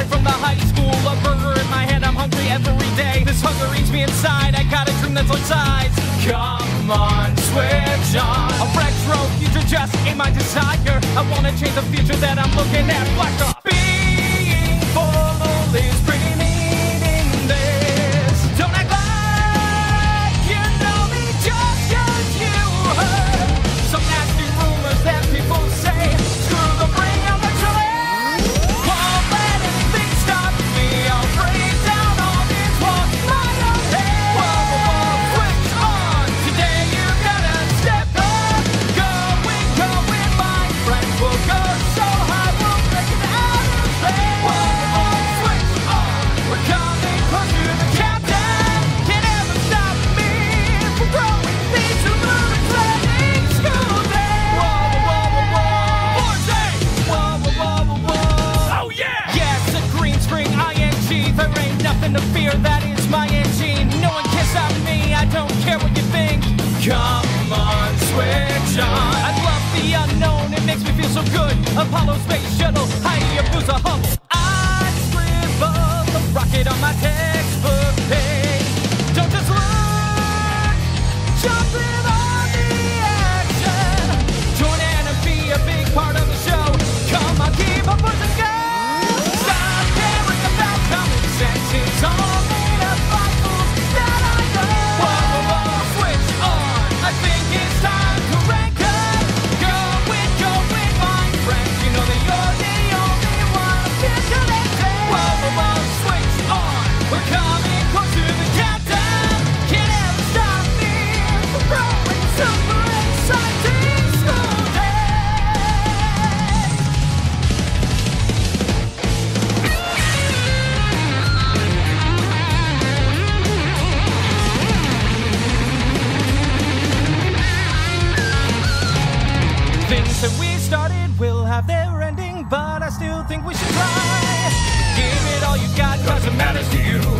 straight from the high school. A burger in my hand. I'm hungry every day. This hunger eats me inside. I got a dream that's like size. Come on, switch on. A retro future just ain't my desire. I wanna change the future that I'm looking at. Black up. Come on, switch on. I love the unknown, it makes me feel so good. Apollo space shuttle, think we should try. Give it all you got, cause it matters to you.